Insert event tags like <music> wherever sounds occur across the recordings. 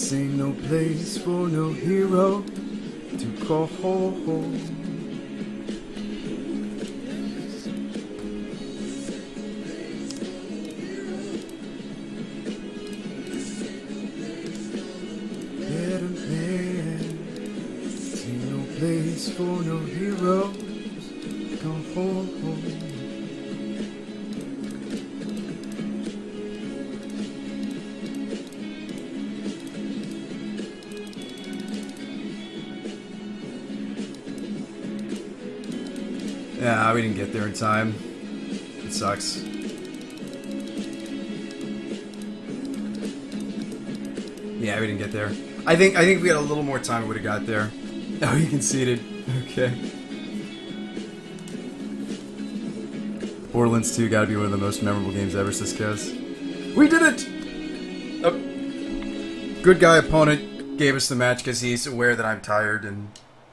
This ain't no place for no hero to call home. Better man. Ain't no place for no hero. Come home. Yeah, we didn't get there in time. It sucks. Yeah, we didn't get there. I think I think if we had a little more time, we would have got there. <laughs> Oh, you conceded. Okay. Borderlands 2 got to be one of the most memorable games ever, Kez. We did it! Oh. Good guy opponent gave us the match because he's aware that I'm tired, and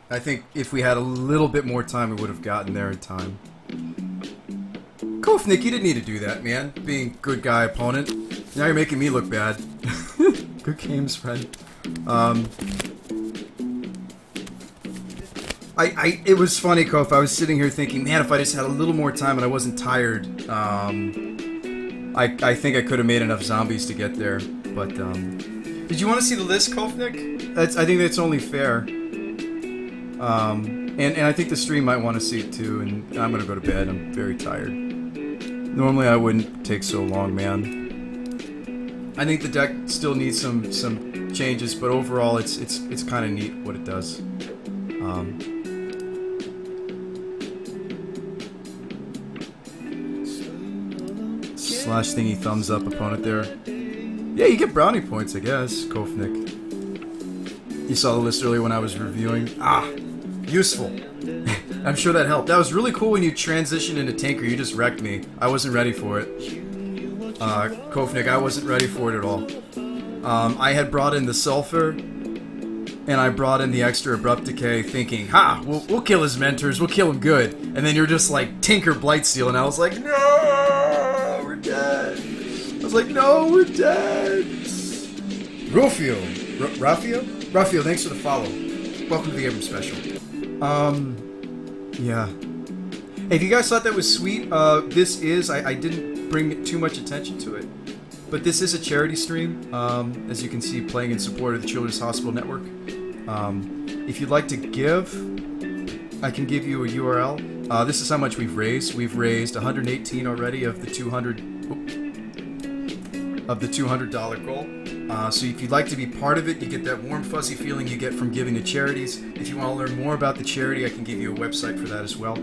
I think if we had a little bit more time, we would have gotten there in time. Kofnik, you didn't need to do that, man. Being good guy opponent. Now you're making me look bad. <laughs> good games, friend. Um, I, I, it was funny, Kof. I was sitting here thinking, man, if I just had a little more time and I wasn't tired, um, I, I think I could have made enough zombies to get there. But, um, did you want to see the list, Kofnik? That's, I think that's only fair. Um, and, and I think the stream might want to see it too, and I'm gonna go to bed. I'm very tired. Normally I wouldn't take so long, man. I think the deck still needs some some changes, but overall it's it's it's kind of neat what it does. Um, slash thingy thumbs up opponent there. Yeah, you get brownie points, I guess, Kofnik. You saw the list earlier when I was reviewing. Ah, useful. <laughs> I'm sure that helped. That was really cool when you transitioned into Tinker. You just wrecked me. I wasn't ready for it. Uh, Kofnik, I wasn't ready for it at all. Um, I had brought in the Sulfur, and I brought in the extra Abrupt Decay thinking, ha, we'll, we'll kill his mentors, we'll kill him good. And then you're just like, Tinker Blightsteel, and I was like, no, we're dead. I was like, no, we're dead. Rufio. R- Rafio? Rafio, thanks for the follow. Welcome to the Abram Special. Um, yeah. Hey, if you guys thought that was sweet, uh, this is, I, I didn't bring too much attention to it, but this is a charity stream, um, as you can see, playing in support of the Children's Hospital Network. Um, if you'd like to give, I can give you a URL. Uh, this is how much we've raised. We've raised 118 already of the 200 of the $200 goal. Uh, so if you'd like to be part of it, you get that warm, fuzzy feeling you get from giving to charities. If you want to learn more about the charity, I can give you a website for that as well.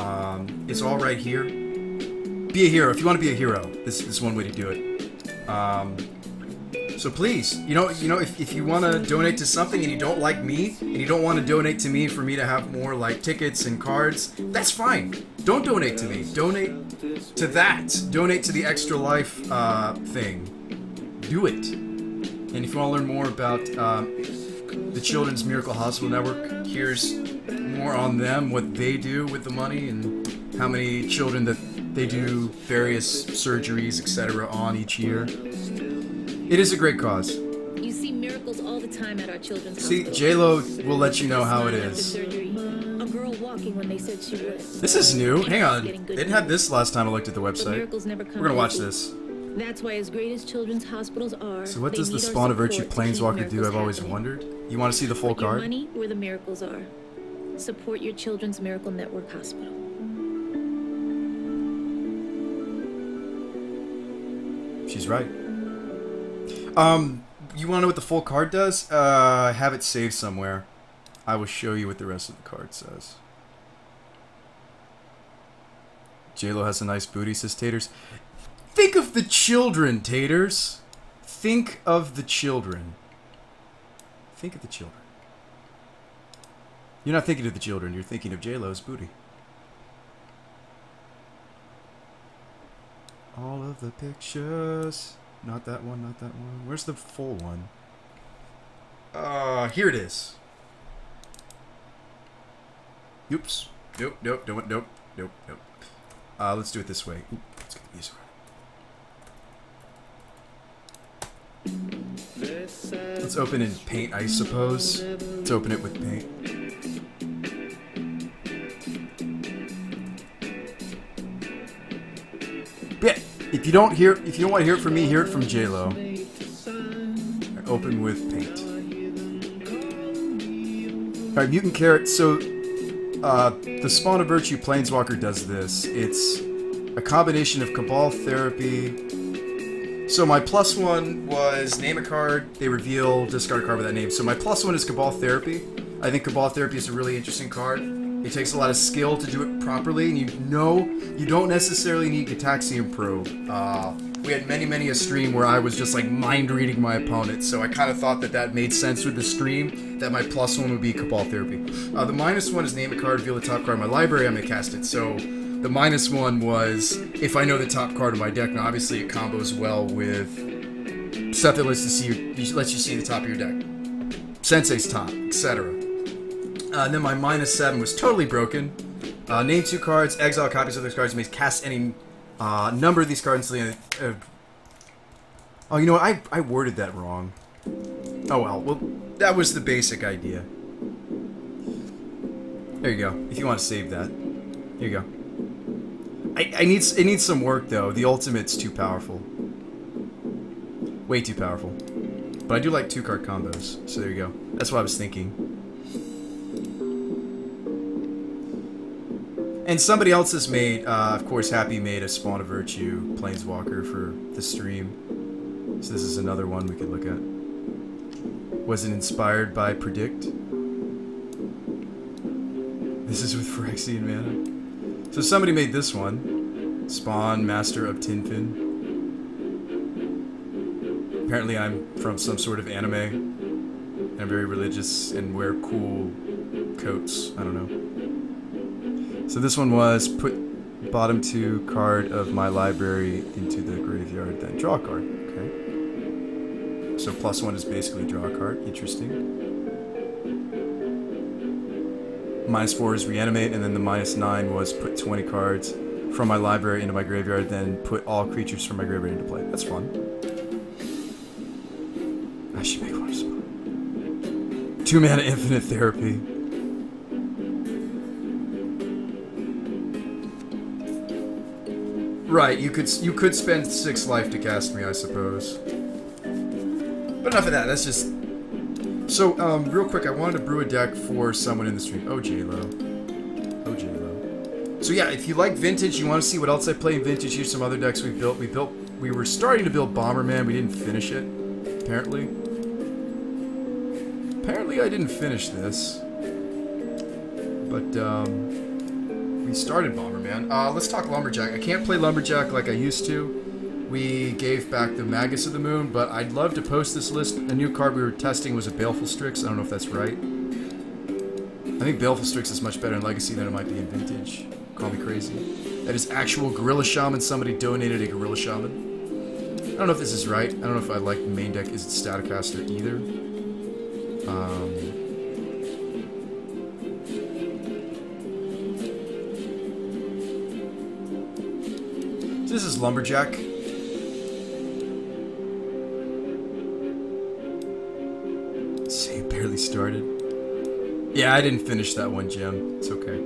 Um, it's all right here. Be a hero. If you want to be a hero, this, this is one way to do it. Um, so please, you know, you know, if, if you want to donate to something and you don't like me, and you don't want to donate to me for me to have more like tickets and cards, that's fine. Don't donate to me. Donate to that. Donate to the Extra Life uh, thing. Do it. And if you want to learn more about uh, the Children's Miracle Hospital Network, here's more on them, what they do with the money, and how many children that they do various surgeries, etc., on each year. It is a great cause. You see miracles all the time at our children's See, hospital. J Lo will let you know how it is. surgery. A girl walking when they said she would. This is new. Hang on. They didn't have this last time I looked at the website. miracles never come We're gonna watch this. That's why as great as children's hospitals are, So what does the Spawn of Virtue Planeswalker do? I've always happening. wondered. You want to see the full Put card? money where the miracles are. Support your Children's Miracle Network Hospital. She's right. Um, you want to know what the full card does? Uh, I have it saved somewhere. I will show you what the rest of the card says. JLo has a nice booty, says Taters. Think of the children, Taters. Think of the children. Think of the children. You're not thinking of the children, you're thinking of JLo's booty. All of the pictures. Not that one, not that one. Where's the full one? Uh, here it is. Oops. Nope, nope, nope, nope, nope, nope. Uh, let's do it this way. Oop, let's get the music right. Let's open in paint, I suppose. Let's open it with paint. Yeah, if you don't hear, if you don't want to hear it from me, hear it from J Lo. Open with paint. All right, mutant carrot. So, uh, the Spawn of Virtue Planeswalker does this. It's a combination of Cabal Therapy. So my plus one was name a card. They reveal discard a card with that name. So my plus one is Cabal Therapy. I think Cabal Therapy is a really interesting card. It takes a lot of skill to do it properly, and you know you don't necessarily need Gitaxian Probe. Uh, we had many, many a stream where I was just like mind reading my opponent, so I kind of thought that that made sense with the stream. That my plus one would be Cabal Therapy. Uh, the minus one is name a card, reveal the top card of my library. I'm gonna cast it. So the minus one was if I know the top card of my deck. Now, obviously, it combos well with stuff that lets you see lets you see the top of your deck, Sensei's top, etc. Uh, and then my minus seven was totally broken. Uh, name two cards, exile copies of those cards, may cast any uh, number of these cards until the end. oh, you know what? I, I worded that wrong. Oh well. Well, that was the basic idea. There you go. If you want to save that. Here you go. I, I need it needs some work though. The ultimate's too powerful. Way too powerful. But I do like two card combos, so there you go. That's what I was thinking. And somebody else has made, uh, of course, Happy made a Spawn of Virtue Planeswalker for the stream. So this is another one we could look at. Was it inspired by Predict? This is with Phyrexian mana. So somebody made this one. Spawn, Master of Tinfin. Apparently I'm from some sort of anime. And I'm very religious and wear cool coats. I don't know. So this one was put bottom two card of my library into the graveyard, then draw a card. Okay. So plus one is basically draw a card. Interesting. Minus four is reanimate, and then the minus nine was put 20 cards from my library into my graveyard, then put all creatures from my graveyard into play. That's fun. I should make one spot. Two mana infinite therapy. Right, you could you could spend six life to cast me, I suppose. But enough of that. That's just. So, um, real quick, I wanted to brew a deck for someone in the stream. Oh, J-Lo. Oh, J-Lo. So yeah, if you like Vintage, you want to see what else I play in Vintage, here's some other decks we built. We built, we were starting to build Bomberman. We didn't finish it, apparently. Apparently, I didn't finish this. But um, we started Bomberman. Uh, let's talk Lumberjack. I can't play Lumberjack like I used to. We gave back the Magus of the Moon, but I'd love to post this list. A new card we were testing was a Baleful Strix. I don't know if that's right. I think Baleful Strix is much better in Legacy than it might be in Vintage. Call me crazy. That is actual Gorilla Shaman. Somebody donated a Gorilla Shaman. I don't know if this is right. I don't know if I like the main deck Izzet Staticaster either. Um, this is Lumberjack. Started. Yeah, I didn't finish that one, Jim. It's okay.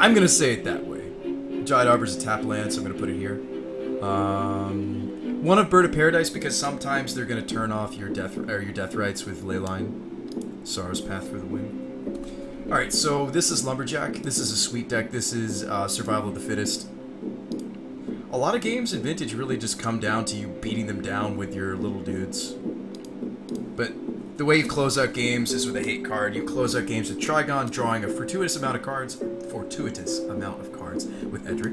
I'm gonna say it that way. Giant Arbor's a tap land, so I'm gonna put it here. Um, one of Bird of Paradise because sometimes they're gonna turn off your death or your Deathrites with Leyline. Sorrow's Path for the win. All right, so this is Lumberjack. This is a sweet deck. This is uh, Survival of the Fittest. A lot of games in Vintage really just come down to you beating them down with your little dudes. But the way you close out games is with a hate card. You close out games with Trigon, drawing a fortuitous amount of cards, fortuitous amount of cards with Edric,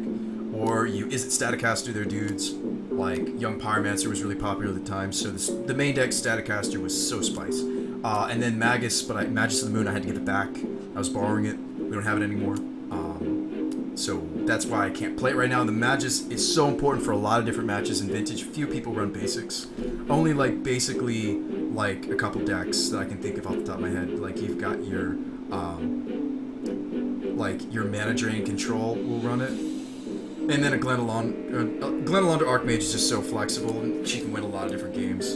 or you Izzet Staticaster their dudes, like Young Pyromancer was really popular at the time. So this, the main deck Staticaster was so spice, uh, and then Magus, but I, Magus of the Moon I had to get it back. I was borrowing it. We don't have it anymore. Um, so that's why I can't play it right now. The Magus is so important for a lot of different matches in Vintage. Few people run basics. Only like basically like a couple decks that I can think of off the top of my head. Like you've got your um, like your mana drain control will run it. And then a Glenalond, uh, Glen Elendra Archmage is just so flexible, and she can win a lot of different games.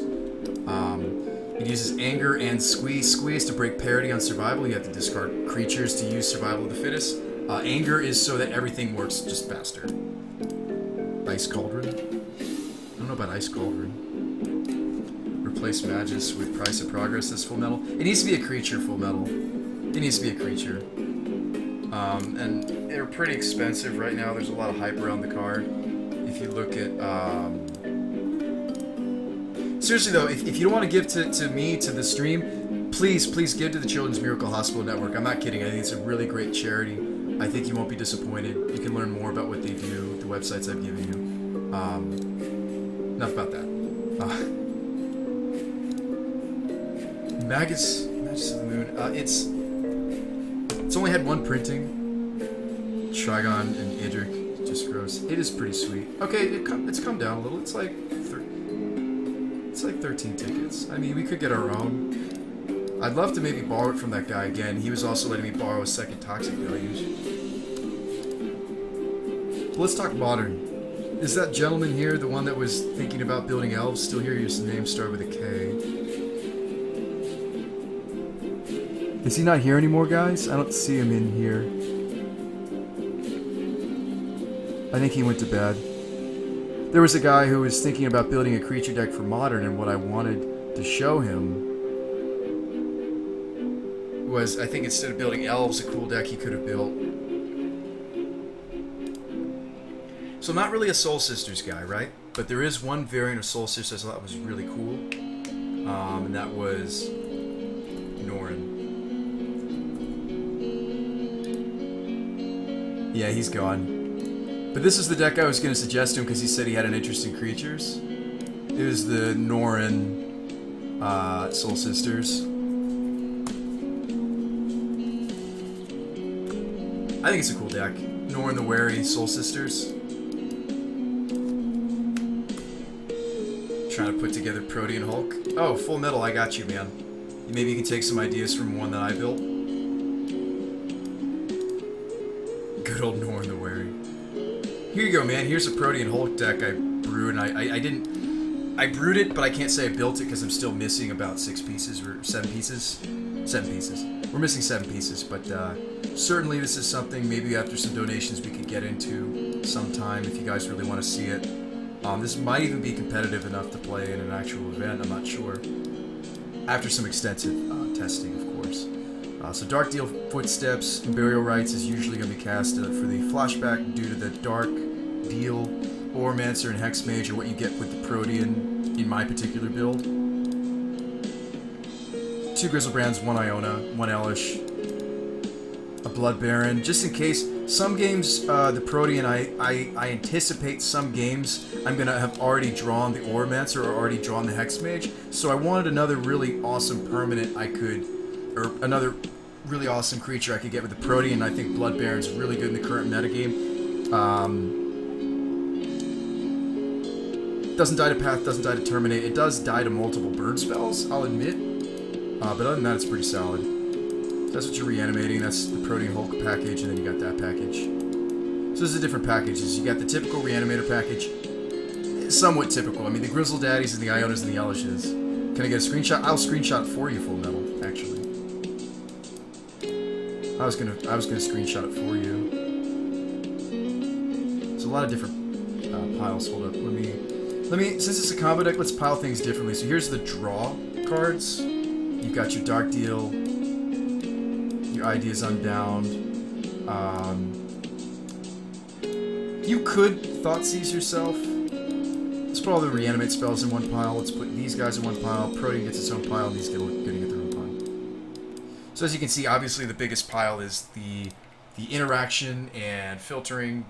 Um, it uses Anger and Squeeze. Squeeze to break parity on survival. You have to discard creatures to use Survival of the Fittest. Uh, anger is so that everything works just faster. Ice Cauldron. I don't know about Ice Cauldron. Replace Magus with Price of Progress as Full Metal. It needs to be a creature, Full Metal. It needs to be a creature. Um, and they're pretty expensive right now. There's a lot of hype around the card. If you look at... Um... Seriously though, if, if you don't want to give to, to me, to the stream, please, please give to the Children's Miracle Hospital Network. I'm not kidding. I think it's a really great charity. I think you won't be disappointed. You can learn more about what they do, the websites I've given you. Um, enough about that. Uh, Magus, Magus of the Moon. Uh, it's it's only had one printing. Trigon and Edric, just gross. It is pretty sweet. Okay, it come, it's come down a little. It's like it's like 13 tickets. I mean, we could get our own. I'd love to maybe borrow it from that guy again. He was also letting me borrow a second Toxic Deluge. Let's talk modern. Is that gentleman here the one that was thinking about building elves? Still hear your name start with a K. Is he not here anymore, guys? I don't see him in here. I think he went to bed. There was a guy who was thinking about building a creature deck for Modern, and what I wanted to show him was, I think instead of building elves, a cool deck he could have built. So I'm not really a Soul Sisters guy, right? But there is one variant of Soul Sisters I thought was really cool, um, and that was Yeah, he's gone. But this is the deck I was going to suggest to him because he said he had an interest in creatures. It was the Norin uh, Soul Sisters. I think it's a cool deck. Norin the Wary Soul Sisters. Trying to put together Protean Hulk. Oh, Full Metal, I got you, man. Maybe you can take some ideas from one that I built. Old Norin the Wary. Here you go, man. Here's a Protean Hulk deck I brewed, and I, I, I didn't... I brewed it, but I can't say I built it because I'm still missing about six pieces, or seven pieces. Seven pieces. We're missing seven pieces, but uh, certainly this is something maybe after some donations we could get into sometime if you guys really want to see it. Um, this might even be competitive enough to play in an actual event, I'm not sure. After some extensive uh, testing, of course. Uh, so Dark Deal Footsteps and Burial Rites is usually going to be cast uh, for the flashback due to the Dark Deal, Oromancer and Hexmage are what you get with the Protean in my particular build. Two Griselbrands, one Iona, one Elesh, a Blood Baron, just in case. Some games, uh, the Protean, I, I, I anticipate some games I'm going to have already drawn the Oromancer or already drawn the Hexmage, so I wanted another really awesome permanent I could or another really awesome creature I could get with the Protean. I think Blood Baron's really good in the current metagame. Um, doesn't die to Path, doesn't die to Terminate. It does die to multiple burn spells, I'll admit. Uh, but other than that, it's pretty solid. That's what you're reanimating. That's the Protean Hulk package, and then you got that package. So this is a different packages. You got the typical Reanimator package. Somewhat typical. I mean, the Grizzle Daddies and the Ionas and the Eleshes. Can I get a screenshot? I'll screenshot for you, Full Metal, I was gonna I was gonna screenshot it for you. There's a lot of different uh, piles. Hold up, let me let me since it's a combo deck, let's pile things differently. So here's the draw cards. You've got your Dark Deal, your Ideas Unbound. Um, you could Thoughtseize yourself. Let's put all the reanimate spells in one pile. Let's put these guys in one pile. Protean gets its own pile, these get, getting So as you can see, obviously the biggest pile is the the interaction and filtering,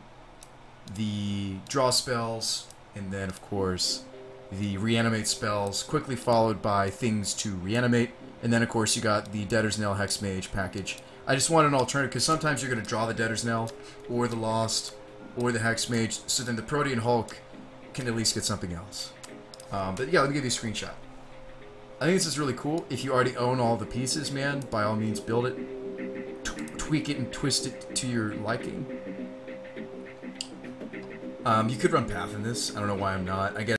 the draw spells, and then of course the reanimate spells, quickly followed by things to reanimate, and then of course you got the Debtor's Knell Hex Mage package. I just want an alternative because sometimes you're going to draw the Debtor's Knell, or the Lost, or the Hex Mage, so then the Protean Hulk can at least get something else. Um, but yeah, let me give you a screenshot. I think this is really cool. If you already own all the pieces, man, by all means build it. Tweak it and twist it to your liking. Um, you could run path in this. I don't know why I'm not. I guess